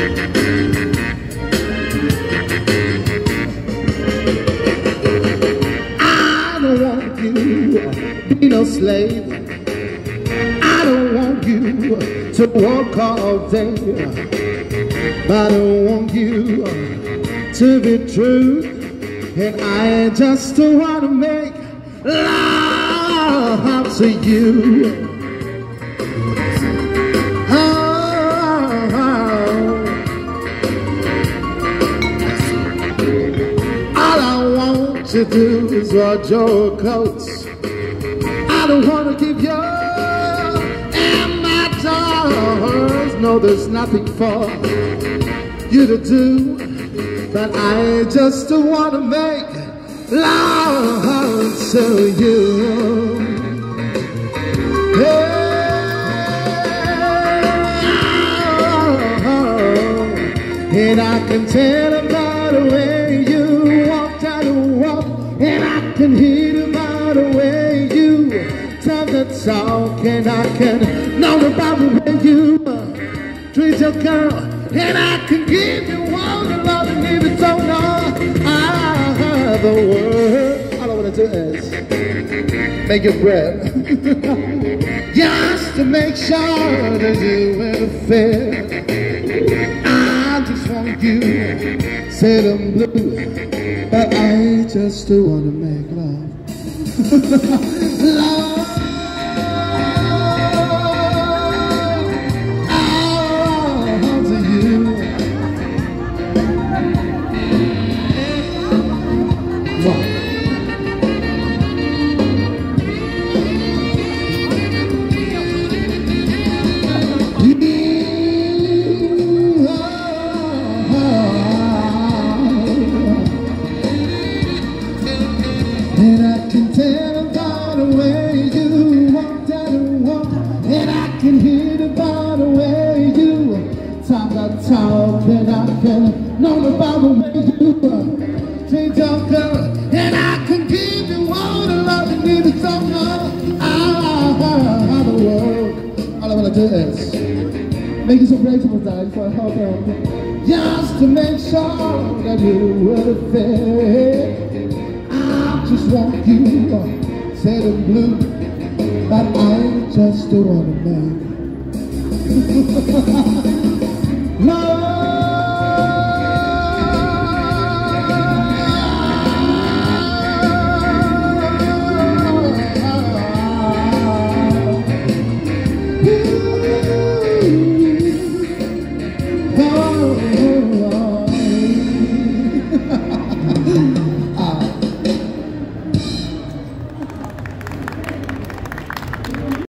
I don't want you to be no slave. I don't want you to work all day. I don't want you to be true. And I just want to make love to you. To do is wear your coats. I don't want to give you and my doors. No, there's nothing for you to do. But I just want to make love to you. And I can tell about the can hear about the way you talk the talk. And I can know about the way you treat your girl. And I can give you all the love and even ah, don't know I have the word. I want to do is make your bread. Just to make sure that you will fit. I just want you, said I'm blue, but I just want to make ラ And I can tell by the way you walk down the walk And I can hear about the way you talk the talk And I can know about the way you treat your girl And I can give you all the love you need to so much. I the world. All I wanna do is Make you so grateful, darling, for help out Just to make sure that you will fit Just want you, uh, said in blue, but I just want to make love.